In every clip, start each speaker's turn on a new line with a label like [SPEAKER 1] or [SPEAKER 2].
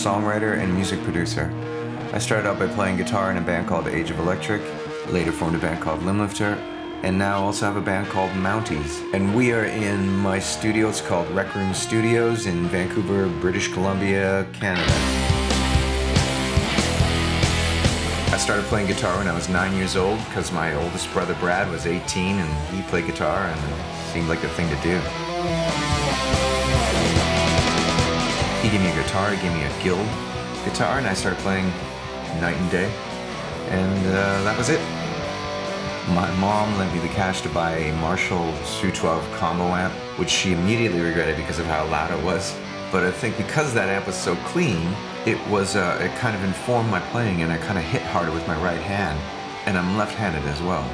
[SPEAKER 1] songwriter, and music producer. I started out by playing guitar in a band called Age of Electric, later formed a band called Limblifter, and now also have a band called Mounties. And we are in my studio, it's called Rec Room Studios in Vancouver, British Columbia, Canada. I started playing guitar when I was nine years old because my oldest brother Brad was 18 and he played guitar and it seemed like a thing to do. Gave me a guitar, he gave me a Guild guitar and I started playing night and day and uh, that was it. My mom lent me the cash to buy a Marshall SU-12 combo amp, which she immediately regretted because of how loud it was. But I think because that amp was so clean, it was uh, it kind of informed my playing, and I kind of hit harder with my right hand. And I'm left-handed as well,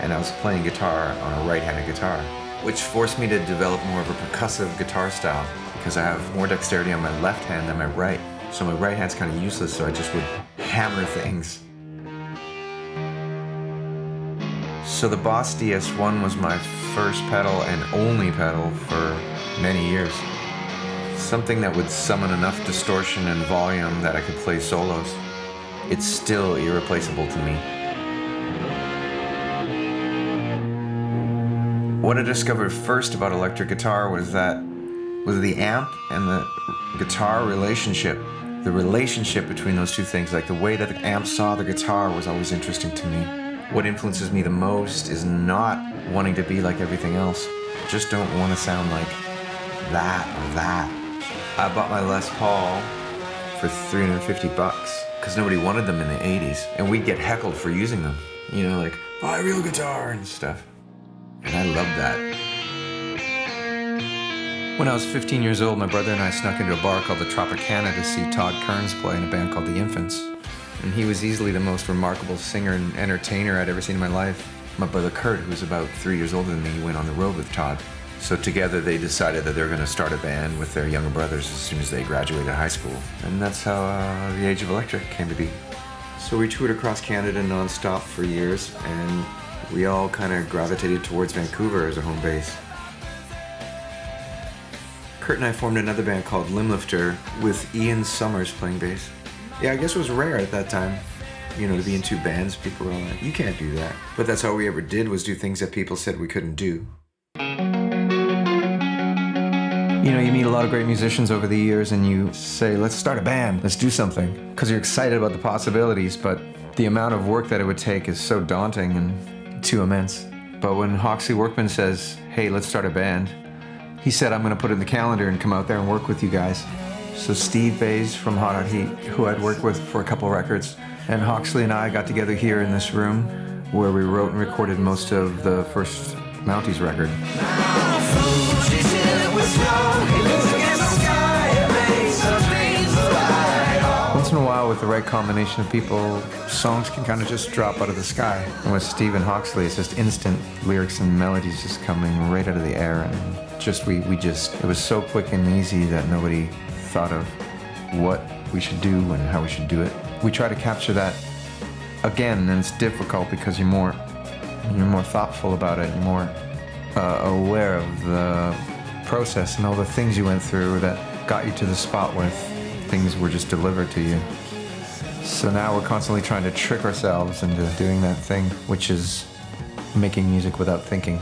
[SPEAKER 1] and I was playing guitar on a right-handed guitar, which forced me to develop more of a percussive guitar style because I have more dexterity on my left hand than my right. So my right hand's kind of useless, so I just would hammer things So the Boss DS1 was my first pedal and only pedal for many years. Something that would summon enough distortion and volume that I could play solos. It's still irreplaceable to me. What I discovered first about electric guitar was that was the amp and the guitar relationship. The relationship between those two things, like the way that the amp saw the guitar was always interesting to me. What influences me the most is not wanting to be like everything else. Just don't want to sound like that or that. I bought my Les Paul for 350 bucks because nobody wanted them in the 80s and we'd get heckled for using them. You know, like, buy a real guitar and stuff. And I love that. When I was 15 years old, my brother and I snuck into a bar called the Tropicana to see Todd Kerns play in a band called The Infants and he was easily the most remarkable singer and entertainer I'd ever seen in my life. My brother Kurt, who was about three years older than me, went on the road with Todd. So together they decided that they were going to start a band with their younger brothers as soon as they graduated high school. And that's how uh, the Age of Electric came to be. So we toured across Canada nonstop for years, and we all kind of gravitated towards Vancouver as a home base. Kurt and I formed another band called Limblifter with Ian Somers playing bass. Yeah, I guess it was rare at that time, you know, to be in two bands. People were like, you can't do that. But that's all we ever did was do things that people said we couldn't do. You know, you meet a lot of great musicians over the years and you say, let's start a band, let's do something. Because you're excited about the possibilities, but the amount of work that it would take is so daunting and too immense. But when Hawksley Workman says, hey, let's start a band, he said, I'm going to put it in the calendar and come out there and work with you guys. So Steve Bays from Hot Hot Heat, who I'd worked with for a couple records, and Hawksley and I got together here in this room where we wrote and recorded most of the first Mounties record. With the right combination of people, songs can kind of just drop out of the sky. And with Stephen Hawksley, it's just instant lyrics and melodies just coming right out of the air. And just, we, we just, it was so quick and easy that nobody thought of what we should do and how we should do it. We try to capture that again, and it's difficult because you're more you're more thoughtful about it, you're more uh, aware of the process and all the things you went through that got you to the spot where things were just delivered to you. So now we're constantly trying to trick ourselves into doing that thing, which is making music without thinking.